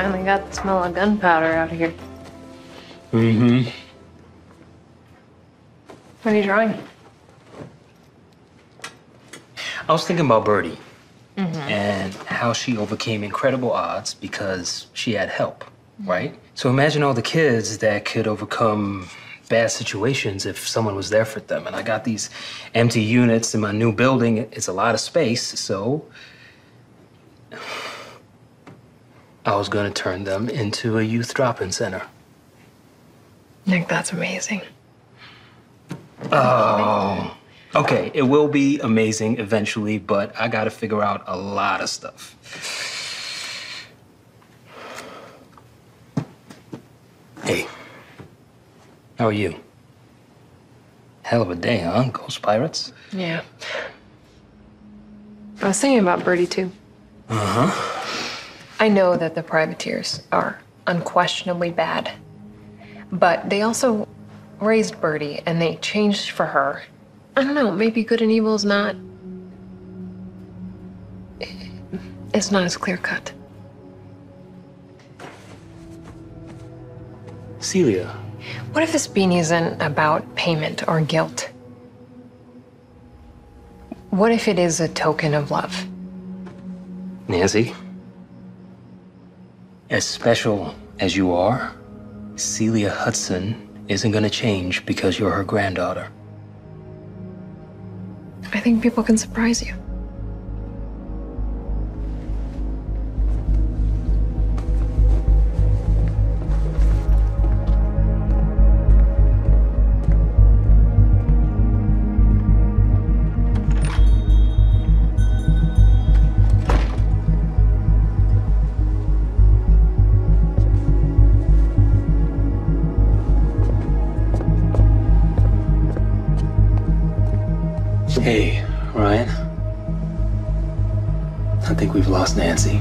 I finally got the smell of gunpowder out here. Mm-hmm. What are you drawing? I was thinking about Birdie and how she overcame incredible odds because she had help, right? So imagine all the kids that could overcome bad situations if someone was there for them. And I got these empty units in my new building. It's a lot of space, so I was going to turn them into a youth drop-in center. Nick, that's amazing. Oh. Okay, it will be amazing eventually, but I gotta figure out a lot of stuff. Hey, how are you? Hell of a day, huh? Ghost Pirates? Yeah. I was thinking about Birdie too. Uh huh. I know that the privateers are unquestionably bad, but they also raised Birdie and they changed for her. I don't know, maybe good and evil is not. It's not as clear cut. Celia, What if this beanie isn't about payment or guilt? What if it is a token of love? Nancy, as special as you are, Celia Hudson isn't gonna change because you're her granddaughter. I think people can surprise you. Hey, Ryan. I think we've lost Nancy.